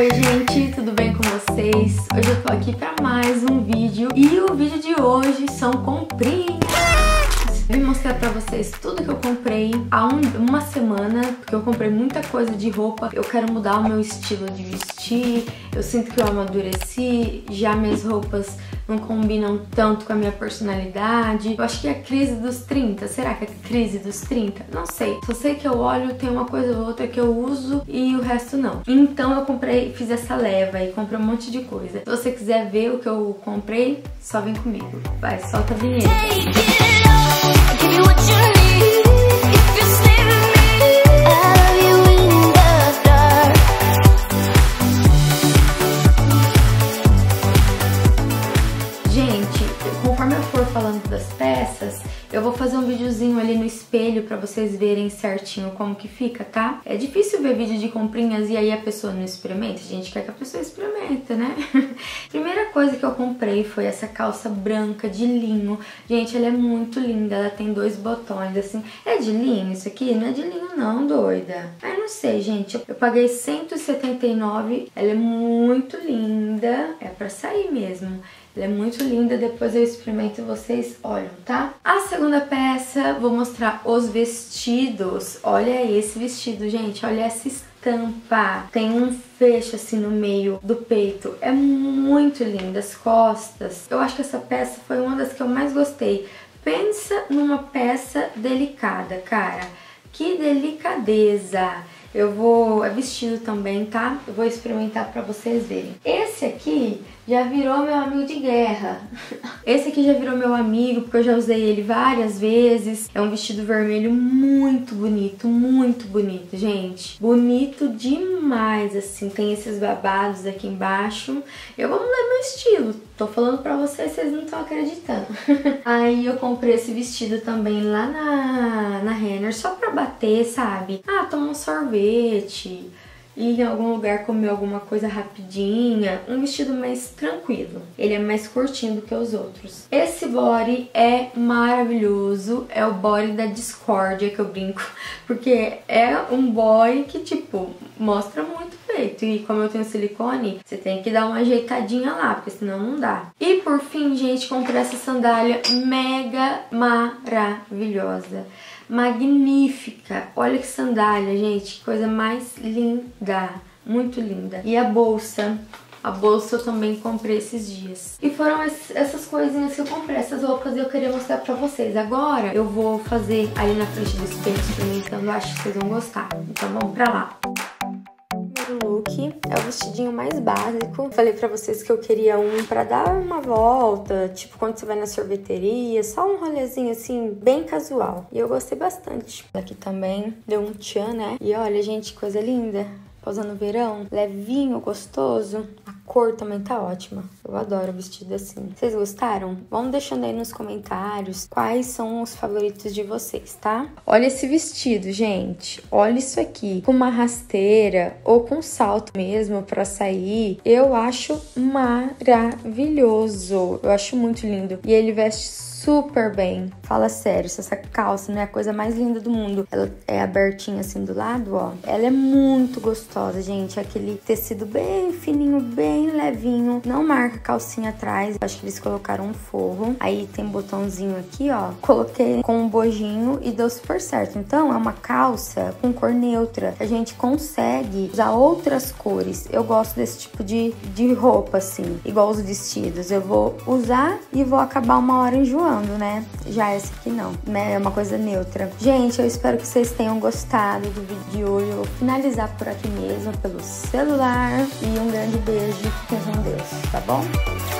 Oi gente, tudo bem com vocês? Hoje eu tô aqui pra mais um vídeo e o vídeo de hoje são comprinhas. Vim mostrar pra vocês tudo que eu comprei há um, uma semana, porque eu comprei muita coisa de roupa. Eu quero mudar o meu estilo de vestir, eu sinto que eu amadureci, já minhas roupas não combinam tanto com a minha personalidade. Eu acho que é a crise dos 30. Será que é a crise dos 30? Não sei. Só sei que eu olho, tem uma coisa ou outra que eu uso e o resto não. Então eu comprei, fiz essa leva e comprei um monte de coisa. Se você quiser ver o que eu comprei, só vem comigo. Vai, solta a vinheta. Give you what you need Eu vou fazer um videozinho ali no espelho pra vocês verem certinho como que fica, tá? É difícil ver vídeo de comprinhas e aí a pessoa não experimenta. A gente quer que a pessoa experimenta, né? Primeira coisa que eu comprei foi essa calça branca de linho. Gente, ela é muito linda. Ela tem dois botões, assim. É de linho isso aqui? Não é de linho não, doida. Ai, não sei, gente. Eu paguei 179. Ela é muito linda. É pra sair mesmo. Ela é muito linda, depois eu experimento e vocês olham, tá? A segunda peça, vou mostrar os vestidos. Olha esse vestido, gente, olha essa estampa. Tem um fecho assim no meio do peito. É muito linda, as costas. Eu acho que essa peça foi uma das que eu mais gostei. Pensa numa peça delicada, cara. Que delicadeza! Eu vou... é vestido também, tá? Eu vou experimentar pra vocês verem. Esse aqui já virou meu amigo de guerra. Esse aqui já virou meu amigo porque eu já usei ele várias vezes. É um vestido vermelho muito bonito, muito bonito, gente. Bonito demais, assim. Tem esses babados aqui embaixo. Eu vou mudar meu estilo. Tô falando pra vocês, vocês não estão acreditando. Aí eu comprei esse vestido também lá na, na Renner, só pra bater, sabe? Ah, tomar um sorvete ir em algum lugar comer alguma coisa rapidinha, um vestido mais tranquilo. Ele é mais curtinho do que os outros. Esse body é maravilhoso, é o body da discórdia que eu brinco, porque é um body que tipo mostra muito e como eu tenho silicone, você tem que dar uma ajeitadinha lá, porque senão não dá. E por fim, gente, comprei essa sandália mega maravilhosa magnífica. Olha que sandália, gente, que coisa mais linda, muito linda. E a bolsa, a bolsa eu também comprei esses dias. E foram essas coisinhas que eu comprei, essas roupas eu queria mostrar pra vocês. Agora eu vou fazer ali na frente do espelho experimentando, acho que vocês vão gostar. Então vamos pra lá look. É o vestidinho mais básico. Falei pra vocês que eu queria um pra dar uma volta, tipo quando você vai na sorveteria, só um rolezinho assim, bem casual. E eu gostei bastante. Aqui também deu um tchan, né? E olha, gente, coisa linda. Pausa no verão, levinho, gostoso. A cor também tá ótima. Eu adoro vestido assim. Vocês gostaram? Vão deixando aí nos comentários quais são os favoritos de vocês, tá? Olha esse vestido, gente. Olha isso aqui. Com uma rasteira ou com salto mesmo pra sair. Eu acho maravilhoso. Eu acho muito lindo. E ele veste super bem. Fala sério, essa calça não é a coisa mais linda do mundo, ela é abertinha assim do lado, ó. Ela é muito gostosa, gente. É aquele tecido bem fininho, bem levinho. Não marca calcinha atrás. Acho que eles colocaram um forro. Aí tem um botãozinho aqui, ó. Coloquei com um bojinho e deu super certo. Então é uma calça com cor neutra. A gente consegue usar outras cores. Eu gosto desse tipo de, de roupa, assim. Igual os vestidos. Eu vou usar e vou acabar uma hora enjoando né? Já essa aqui não, né? É uma coisa neutra. Gente, eu espero que vocês tenham gostado do vídeo de hoje. Eu vou finalizar por aqui mesmo, pelo celular. E um grande beijo. Fiquem com Deus, tá bom?